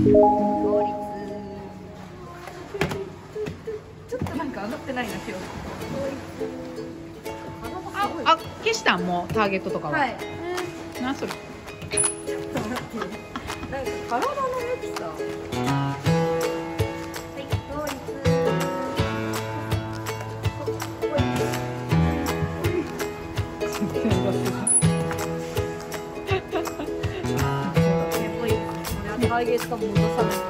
効率ちょっとなんか上がってないな今日ああ消したんもうターゲットとかは、はい。うん、なそれ。ちょっと待って。なんか体のやつさターゲット戻さない